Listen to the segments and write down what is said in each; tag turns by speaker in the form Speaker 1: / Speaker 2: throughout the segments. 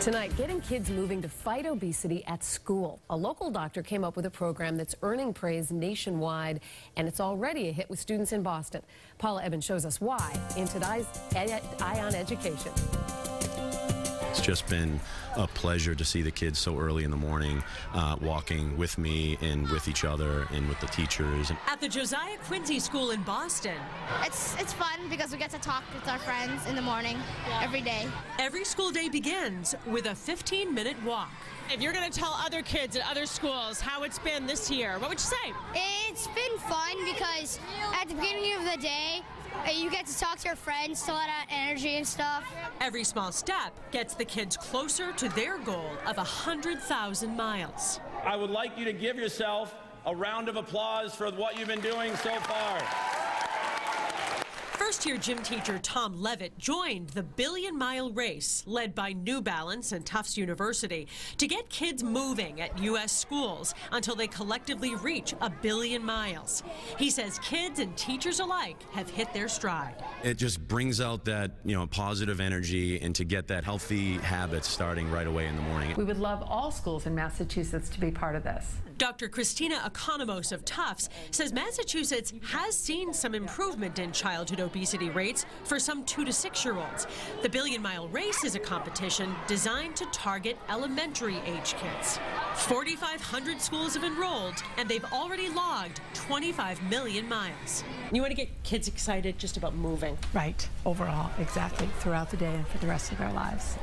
Speaker 1: Tonight, getting kids moving to fight obesity at school. A local doctor came up with a program that's earning praise nationwide, and it's already a hit with students in Boston. Paula Ebben shows us why in today's Eye on Education.
Speaker 2: It's just been a pleasure to see the kids so early in the morning uh, walking with me and with each other and with the teachers.
Speaker 3: At the Josiah Quincy School in Boston.
Speaker 4: It's, it's fun because we get to talk with our friends in the morning yeah. every day.
Speaker 3: Every school day begins with a 15 minute walk.
Speaker 5: If you're going to tell other kids at other schools how it's been this year, what would you say?
Speaker 4: It's been fun because at the beginning of the day, you get to talk to your friends to let out energy and stuff.
Speaker 3: Every small step gets the kids closer to their goal of 100,000 miles.
Speaker 6: I would like you to give yourself a round of applause for what you've been doing so far.
Speaker 3: First year gym teacher Tom Levitt joined the Billion Mile Race, led by New Balance and Tufts University, to get kids moving at U.S. schools until they collectively reach a billion miles. He says kids and teachers alike have hit their stride.
Speaker 2: It just brings out that, you know, positive energy and to get that healthy habit starting right away in the morning.
Speaker 7: We would love all schools in Massachusetts to be part of this.
Speaker 3: Dr. Christina Economos of Tufts says Massachusetts has seen some improvement in childhood obesity rates for some two to six year olds. The Billion Mile Race is a competition designed to target elementary age kids. 4,500 schools have enrolled, and they've already logged 25 million miles.
Speaker 5: You want to get kids excited just about moving.
Speaker 7: Right, overall, exactly, throughout the day and for the rest of their lives.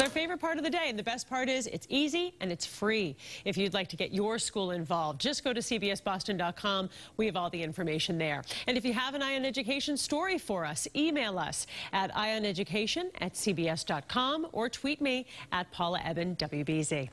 Speaker 5: Their favorite part of the day, and the best part is it's easy and it's free. If you'd like to get your school involved, just go to cbsboston.com. We have all the information there. And if you have an Eye on Education story for us, email us at eyeoneducation at cbs.com or tweet me at Paula Ebben, WBZ.